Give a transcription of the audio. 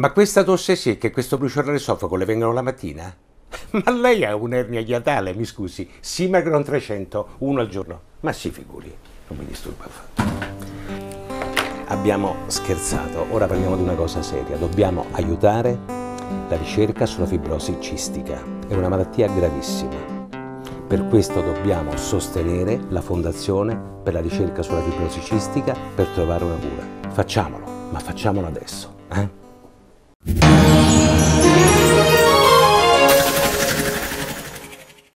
Ma questa tosse secca e questo bruciore all'esofago le vengono la mattina? Ma lei ha un'ernia iatale, mi scusi. Simagron 300, uno al giorno. Ma si figuri, non mi disturba affatto. Abbiamo scherzato, ora parliamo di una cosa seria. Dobbiamo aiutare la ricerca sulla fibrosi cistica. È una malattia gravissima. Per questo dobbiamo sostenere la Fondazione per la ricerca sulla fibrosi cistica per trovare una cura. Facciamolo, ma facciamolo adesso. Eh?